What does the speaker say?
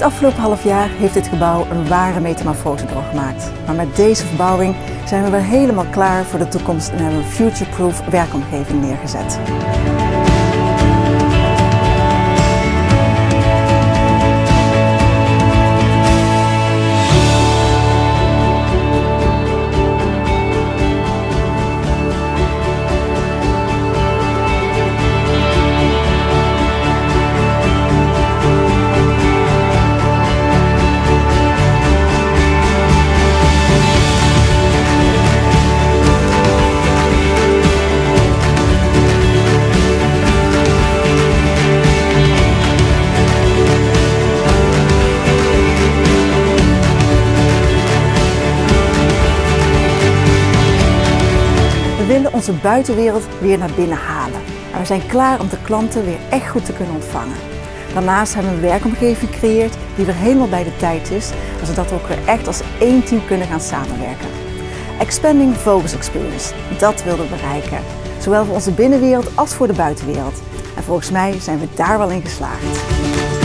Het afgelopen half jaar heeft dit gebouw een ware metamorfose doorgemaakt. Maar met deze verbouwing zijn we weer helemaal klaar voor de toekomst en hebben we een future-proof werkomgeving neergezet. Willen onze buitenwereld weer naar binnen halen. En we zijn klaar om de klanten weer echt goed te kunnen ontvangen. Daarnaast hebben we een werkomgeving gecreëerd die weer helemaal bij de tijd is, zodat we ook weer echt als één team kunnen gaan samenwerken. Expanding Focus Experience, dat wilden we bereiken. Zowel voor onze binnenwereld als voor de buitenwereld. En volgens mij zijn we daar wel in geslaagd.